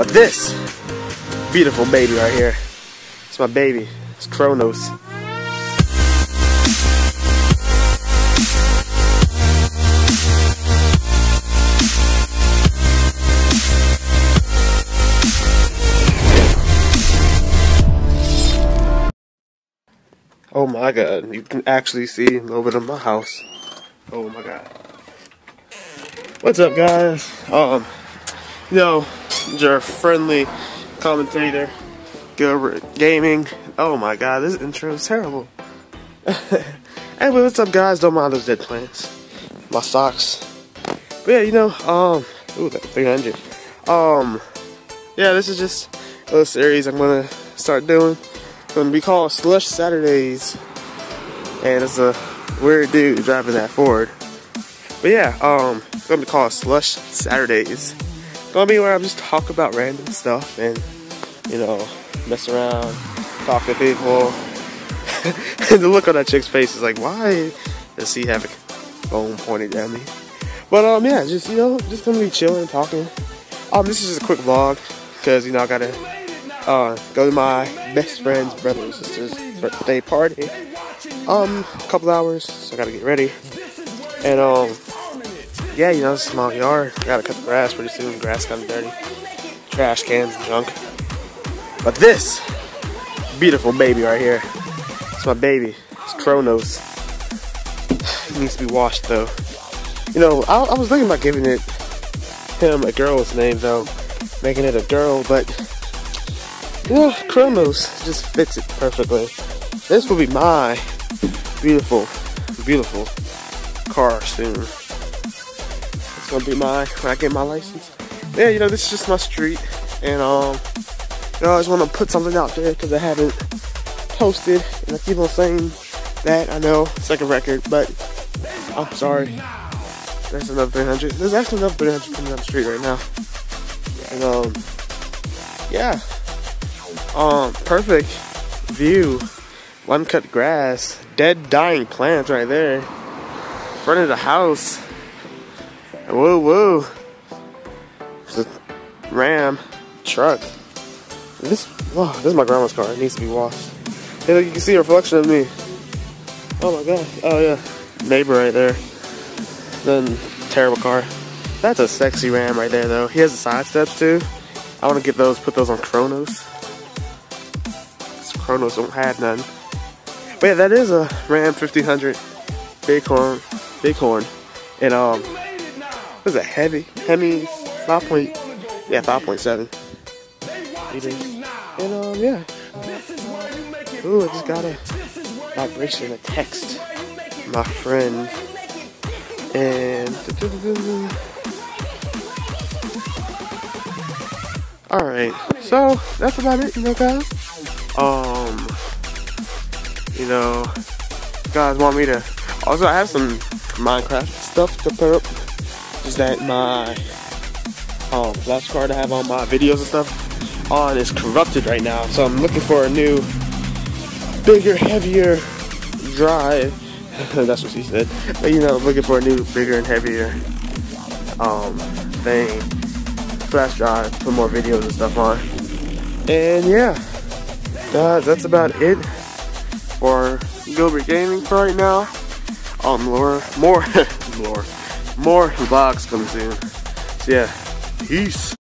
But this beautiful baby right here, it's my baby. It's Kronos. Oh my god, you can actually see bit of my house. Oh my god. What's up guys? Um, you know, your friendly commentator, Gilbert Gaming. Oh my god, this intro is terrible. anyway, what's up guys? Don't mind those dead plants. My socks. But yeah, you know, um, ooh, that 300. Um, yeah, this is just a little series I'm gonna start doing gonna be called Slush Saturdays. And it's a weird dude driving that Ford. But yeah, um, it's gonna be called Slush Saturdays. Gonna be where I just talk about random stuff and, you know, mess around, talk to people. and the look on that chick's face is like, why does he have a phone pointed at me? But um, yeah, just you know, just gonna be chilling, talking. Um, this is just a quick vlog because you know I gotta uh, go to my best friend's brother and sister's birthday party. Um, a couple hours, so I gotta get ready. And um, yeah, you know, it's a small yard. Gotta cut the grass pretty soon. Grass of dirty. Trash cans and junk. But this beautiful baby right here, it's my baby. It's Kronos. It needs to be washed though. You know, I, I was thinking about giving it him a girl's name though, making it a girl, but yeah, Kronos just fits it perfectly. This will be my beautiful, beautiful car soon. Gonna be my when I get my license. Yeah, you know, this is just my street, and um, you know, I just want to put something out there because I haven't posted, and I keep on saying that. I know it's like a record, but I'm sorry. There's another 300. There's actually another 300 coming down the street right now, and um, yeah um, perfect view. One cut grass, dead dying plants right there. Front of the house. Whoa, whoa. There's a Ram truck. This, wow, this is my grandma's car. It needs to be washed. Hey, look, you can see a reflection of me. Oh my god. Oh yeah, neighbor right there. Then terrible car. That's a sexy Ram right there though. He has the side steps too. I want to get those, put those on Kronos. Kronos don't have none. But yeah, that is a Ram 1500 Bighorn, Bighorn, and um, what is a Heavy, Hemi, 5 point, yeah, 5.7 and um, yeah. Ooh, I just got a vibration, a text, my friend, and. Alright, so that's about it, you know, guys. Um, you know, guys want me to. Also, I have some Minecraft stuff to put up. Is that my um, flash card I have on my videos and stuff on is corrupted right now. So I'm looking for a new, bigger, heavier drive. That's what she said. But you know, looking for a new, bigger and heavier um, thing, flash drive, put more videos and stuff on. And yeah guys, that's about it for Gilbert Gaming for right now. Um, more, more, more, more vlogs coming soon. So yeah, peace.